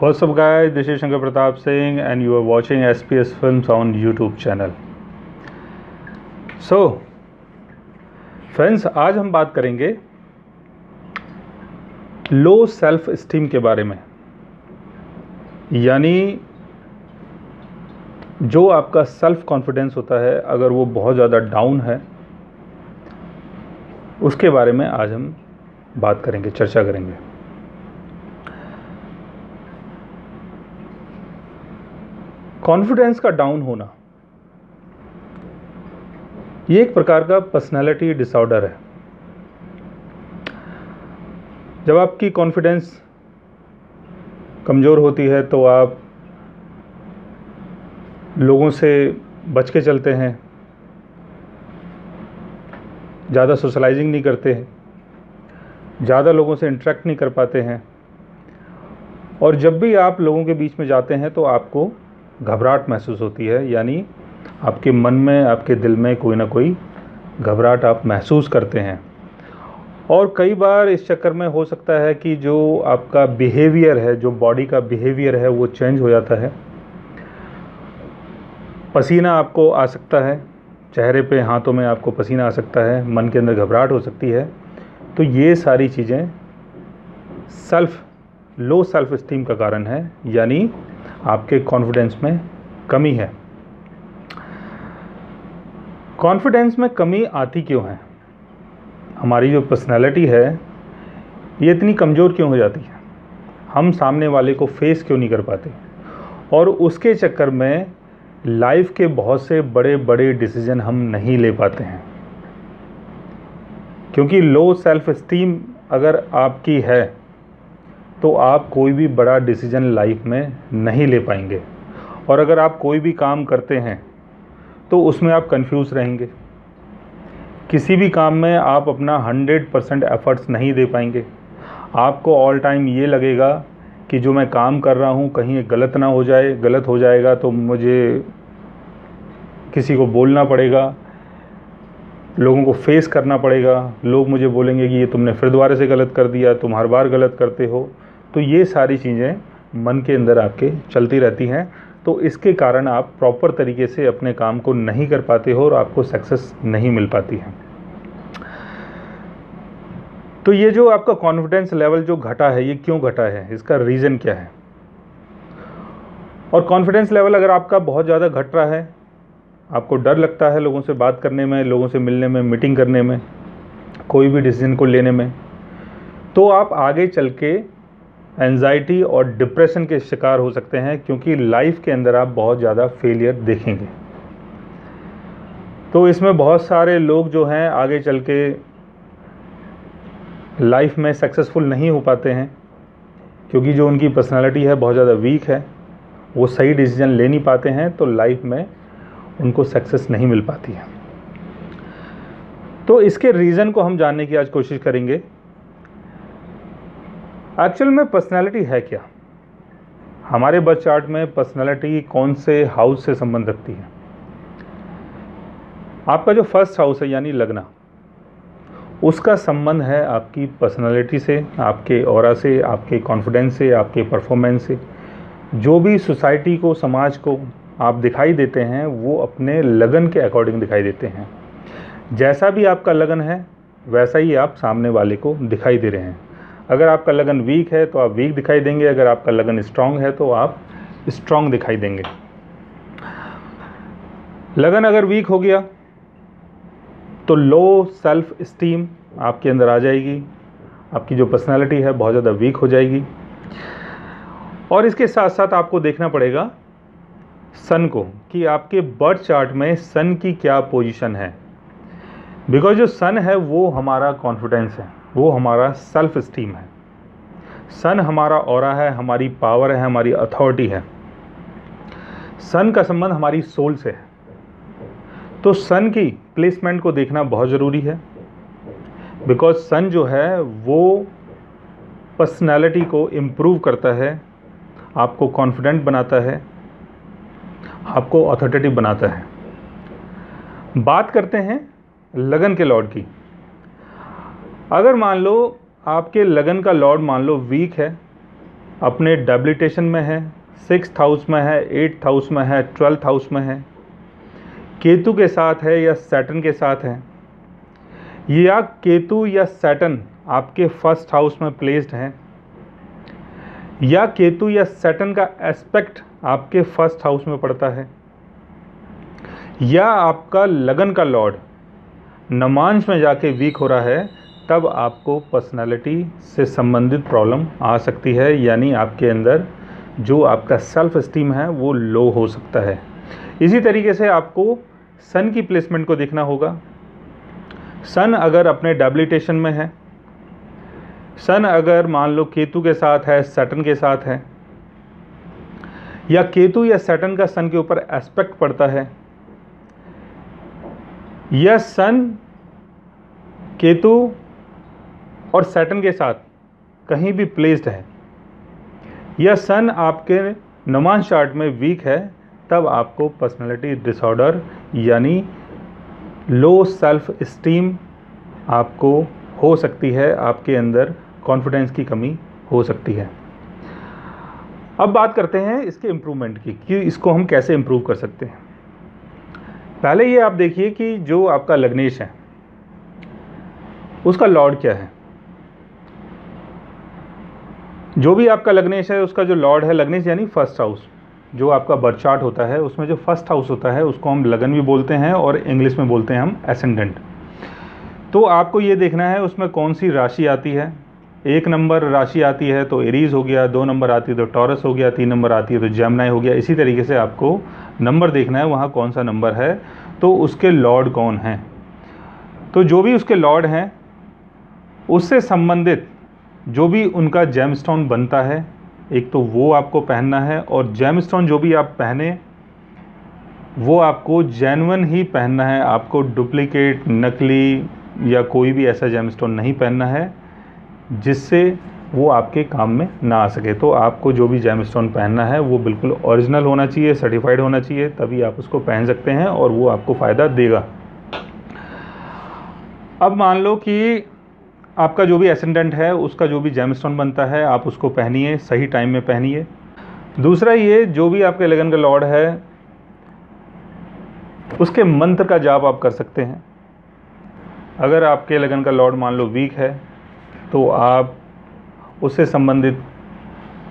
What's up guys, this is Shankar Pratap Singh and you are watching SPS Films on YouTube channel. So, friends आज हम बात करेंगे low self esteem के बारे में यानी जो आपका सेल्फ कॉन्फिडेंस होता है अगर वो बहुत ज़्यादा डाउन है उसके बारे में आज हम बात करेंगे चर्चा करेंगे कॉन्फिडेंस का डाउन होना, ये एक प्रकार का पर्सनालिटी डिसऑर्डर है। जब आपकी कॉन्फिडेंस कमज़ोर होती है तो आप लोगों से बच के चलते हैं, ज़्यादा सोशलाइजिंग नहीं करते हैं, ज़्यादा लोगों से इंटरेक्ट नहीं कर पाते हैं, और जब भी आप लोगों के बीच में जाते हैं तो आपको घबराहट महसूस होती है, यानी आपके मन में, आपके दिल में कोई ना कोई घबराहट आप महसूस करते हैं। और कई बार इस चक्कर में हो सकता है कि जो आपका बिहेवियर है, जो बॉडी का बिहेवियर है, वो चेंज हो जाता है। पसीना आपको आ सकता है, चेहरे पे, हाथों में आपको पसीना आ सकता है, मन के अंदर घबराहट हो सकती है। तो ये सारी चीज़ें सेल्फ लो सेल्फ स्टीम का कारण है, यानी आपके कॉन्फिडेंस में कमी है। कॉन्फिडेंस में कमी आती क्यों है? हमारी जो पर्सनैलिटी है, ये इतनी कमज़ोर क्यों हो जाती है? हम सामने वाले को फेस क्यों नहीं कर पाते? और उसके चक्कर में लाइफ के बहुत से बड़े बड़े डिसीज़न हम नहीं ले पाते हैं। क्योंकि लो सेल्फ स्टीम अगर आपकी है तो आप कोई भी बड़ा डिसीज़न लाइफ में नहीं ले पाएँगे। और अगर आप कोई भी काम करते हैं तो उसमें आप कंफ्यूज रहेंगे। किसी भी काम में आप अपना हंड्रेड परसेंट एफर्ट्स नहीं दे पाएँगे। आपको ऑल टाइम ये लगेगा कि जो मैं काम कर रहा हूँ, कहीं गलत ना हो जाए, गलत हो जाएगा तो मुझे किसी को बोलना पड़ेगा, लोगों को फेस करना पड़ेगा। लोग मुझे बोलेंगे कि ये तुमने फिर दोबारा से गलत कर दिया, तुम हर बार गलत करते हो। तो ये सारी चीज़ें मन के अंदर आपके चलती रहती हैं। तो इसके कारण आप प्रॉपर तरीके से अपने काम को नहीं कर पाते हो और आपको सक्सेस नहीं मिल पाती है। तो ये जो आपका कॉन्फिडेंस लेवल जो घटा है, ये क्यों घटा है? इसका रीज़न क्या है? और कॉन्फिडेंस लेवल अगर आपका बहुत ज़्यादा घट रहा है, आपको डर लगता है लोगों से बात करने में, लोगों से मिलने में मीटिंग करने में, कोई भी डिसीज़न को लेने में तो आप आगे चल के एनजाइटी और डिप्रेशन के शिकार हो सकते हैं क्योंकि लाइफ के अंदर आप बहुत ज़्यादा फेलियर देखेंगे। तो इसमें बहुत सारे लोग जो हैं आगे चल के लाइफ में सक्सेसफुल नहीं हो पाते हैं, क्योंकि जो उनकी पर्सनालिटी है बहुत ज़्यादा वीक है, वो सही डिसीज़न ले नहीं पाते हैं तो लाइफ में उनको सक्सेस नहीं मिल पाती है। तो इसके रीज़न को हम जानने की आज कोशिश करेंगे। एक्चुअल में पर्सनालिटी है क्या? हमारे बर्थ चार्ट में पर्सनालिटी कौन से हाउस से संबंध रखती है? आपका जो फ़र्स्ट हाउस है, यानी लगना, उसका संबंध है आपकी पर्सनालिटी से, आपके और से, आपके कॉन्फिडेंस से, आपके परफॉर्मेंस से। जो भी सोसाइटी को, समाज को आप दिखाई देते हैं, वो अपने लगन के अकॉर्डिंग दिखाई देते हैं। जैसा भी आपका लगन है, वैसा ही आप सामने वाले को दिखाई दे रहे हैं। अगर आपका लगन वीक है तो आप वीक दिखाई देंगे। अगर आपका लगन स्ट्रांग है तो आप स्ट्रांग दिखाई देंगे। लगन अगर वीक हो गया तो लो सेल्फ स्टीम आपके अंदर आ जाएगी। आपकी जो पर्सनालिटी है, बहुत ज़्यादा वीक हो जाएगी। और इसके साथ साथ आपको देखना पड़ेगा सन को, कि आपके बर्थ चार्ट में सन की क्या पोजीशन है। बिकॉज़ जो सन है, वो हमारा कॉन्फिडेंस है। वो हमारा सेल्फ स्टीम है। सन हमारा और है, हमारी पावर है, हमारी अथॉरिटी है। सन का संबंध हमारी सोल से है। तो सन की प्लेसमेंट को देखना बहुत ज़रूरी है। बिकॉज़ सन जो है, वो पर्सनैलिटी को इम्प्रूव करता है, आपको कॉन्फिडेंट बनाता है, आपको ऑथोरिटेटिव बनाता है। बात करते हैं लगन के लॉर्ड की। अगर मान लो आपके लगन का लॉर्ड मान लो वीक है, अपने डेबिलिटेशन में है सिक्स हाउस में है एट्थ हाउस में है ट्वेल्थ हाउस में है, केतु के साथ है या सैटन के साथ है, या केतु या सैटन आपके फ़र्स्ट हाउस में प्लेस्ड हैं, या केतु या सैटन का एस्पेक्ट आपके फ़र्स्ट हाउस में पड़ता है, या आपका लगन का लॉर्ड नमांश में जाके वीक हो रहा है तब आपको पर्सनालिटी से संबंधित प्रॉब्लम आ सकती है, यानी आपके अंदर जो आपका सेल्फ स्टीम है, वो लो हो सकता है। इसी तरीके से आपको सन की प्लेसमेंट को देखना होगा। सन अगर अपने डेबिलिटेशन में है सन अगर मान लो केतु के साथ है सैटन के साथ है, या केतु या सैटन का सन के ऊपर एस्पेक्ट पड़ता है, या सन केतु और सैटन के साथ कहीं भी प्लेस्ड है। या सन आपके नमान चार्ट में वीक है, तब आपको पर्सनालिटी डिसऑर्डर यानी लो सेल्फ स्टीम आपको हो सकती है, आपके अंदर कॉन्फिडेंस की कमी हो सकती है। अब बात करते हैं इसके इम्प्रूवमेंट की, कि इसको हम कैसे इम्प्रूव कर सकते हैं। पहले ये आप देखिए कि जो आपका लग्नेश है, उसका लॉर्ड क्या है? जो भी आपका लग्नेश है, उसका जो लॉर्ड है, लग्नेश यानी फ़र्स्ट हाउस। जो आपका बर्थ चार्ट होता है, उसमें जो फ़र्स्ट हाउस होता है, उसको हम लगन भी बोलते हैं और इंग्लिश में बोलते हैं हम एसेंडेंट तो आपको ये देखना है, उसमें कौन सी राशि आती है? एक नंबर राशि आती है तो एरीज हो गया, दो नंबर आती है तो टॉरस हो गया, तीन नंबर आती है तो जैमनाई हो गया। इसी तरीके से आपको नंबर देखना है, वहाँ कौन सा नंबर है तो उसके लॉर्ड कौन हैं? तो जो भी उसके लॉर्ड हैं, उससे संबंधित जो भी उनका जेमस्टोन बनता है, एक तो वो आपको पहनना है और जेमस्टोन जो भी आप पहने, वो आपको जैनवन ही पहनना है। आपको डुप्लीकेट नकली या कोई भी ऐसा जेमस्टोन नहीं पहनना है, जिससे वो आपके काम में ना आ सके। तो आपको जो भी जेमस्टोन पहनना है, वो बिल्कुल ओरिजिनल होना चाहिए सर्टिफाइड होना चाहिए, तभी आप उसको पहन सकते हैं और वो आपको फ़ायदा देगा। अब मान लो कि आपका जो भी एसेंडेंट है, उसका जो भी जेमस्टोन बनता है, आप उसको पहनिए, सही टाइम में पहनिए। दूसरा ये, जो भी आपके लगन का लॉर्ड है, उसके मंत्र का जाप आप कर सकते हैं। अगर आपके लगन का लॉर्ड मान लो वीक है तो आप उससे संबंधित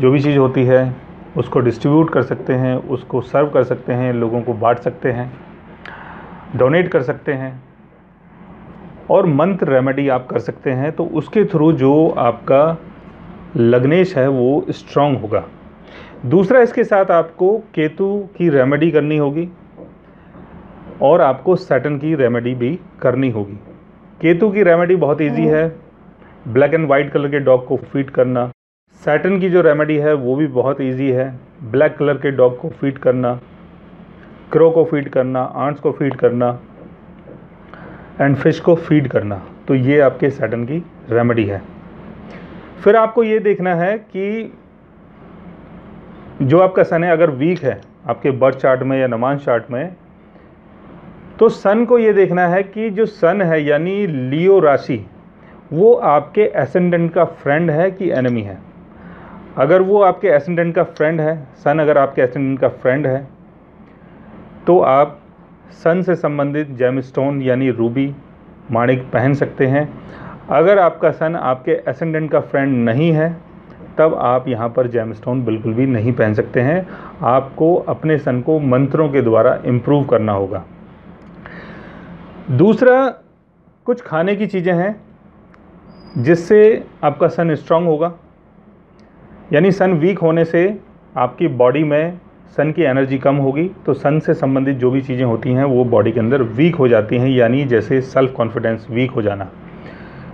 जो भी चीज़ होती है, उसको डिस्ट्रीब्यूट कर सकते हैं, उसको सर्व कर सकते हैं, लोगों को बांट सकते हैं डोनेट कर सकते हैं। और मंत्र रेमेडी आप कर सकते हैं तो उसके थ्रू जो आपका लग्नेश है वो स्ट्रांग होगा। दूसरा इसके साथ आपको केतु की रेमेडी करनी होगी और आपको सैटन की रेमेडी भी करनी होगी। केतु की रेमेडी बहुत इजी है। ब्लैक एंड वाइट कलर के डॉग को फ़ीड करना। सैटन की जो रेमेडी है वो भी बहुत इजी है। ब्लैक कलर के डॉग को फ़ीड करना। क्रो को फ़ीड करना। आंट्स को फ़ीड करना। एंड फ़िश को फ़ीड करना तो ये आपके सैटन की रेमेडी है। फिर आपको ये देखना है कि जो आपका सन है, अगर वीक है, आपके बर्थ चार्ट में या नमान चार्ट में तो सन को ये देखना है कि जो सन है, यानी लियो राशि, वो आपके एसेंडेंट का फ्रेंड है कि एनिमी है? अगर वो आपके एसेंडेंट का फ्रेंड है सन अगर आपके एसेंडेंट का फ्रेंड है तो आप सन से संबंधित जेमस्टोन यानी रूबी माणिक पहन सकते हैं। अगर आपका सन आपके एसेंडेंट का फ्रेंड नहीं है, तब आप यहाँ पर जेमस्टोन बिल्कुल भी नहीं पहन सकते हैं। आपको अपने सन को मंत्रों के द्वारा इम्प्रूव करना होगा। दूसरा, कुछ खाने की चीज़ें हैं जिससे आपका सन स्ट्रांग होगा। यानी सन वीक होने से आपकी बॉडी में सन की एनर्जी कम होगी तो सन से संबंधित जो भी चीज़ें होती हैं, वो बॉडी के अंदर वीक हो जाती हैं, यानी जैसे सेल्फ कॉन्फिडेंस वीक हो जाना।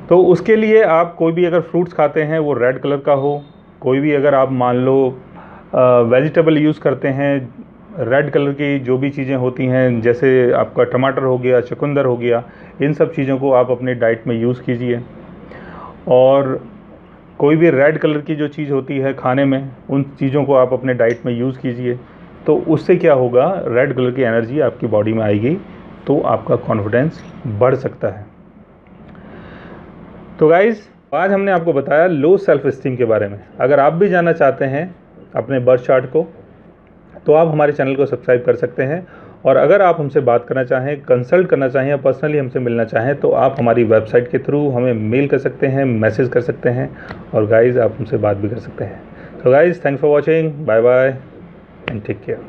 तो उसके लिए आप कोई भी अगर फ्रूट्स खाते हैं, वो रेड कलर का हो, कोई भी अगर आप मान लो वेजिटेबल यूज़ करते हैं रेड कलर की जो भी चीज़ें होती हैं, जैसे आपका टमाटर हो गया, चुकंदर हो गया, इन सब चीज़ों को आप अपने डाइट में यूज़ कीजिए। और कोई भी रेड कलर की जो चीज़ होती है खाने में, उन चीज़ों को आप अपने डाइट में यूज़ कीजिए। तो उससे क्या होगा, रेड कलर की एनर्जी आपकी बॉडी में आएगी तो आपका कॉन्फिडेंस बढ़ सकता है। तो गाइज़ आज हमने आपको बताया लो सेल्फ स्टीम के बारे में। अगर आप भी जानना चाहते हैं अपने बर्थ चार्ट को तो आप हमारे चैनल को सब्सक्राइब कर सकते हैं और अगर आप हमसे बात करना चाहें कंसल्ट करना चाहें या पर्सनली हमसे मिलना चाहें तो आप हमारी वेबसाइट के थ्रू हमें मेल कर सकते हैं मैसेज कर सकते हैं और गाइज़ आप हमसे बात भी कर सकते हैं। तो guys thanks for watching bye bye and take care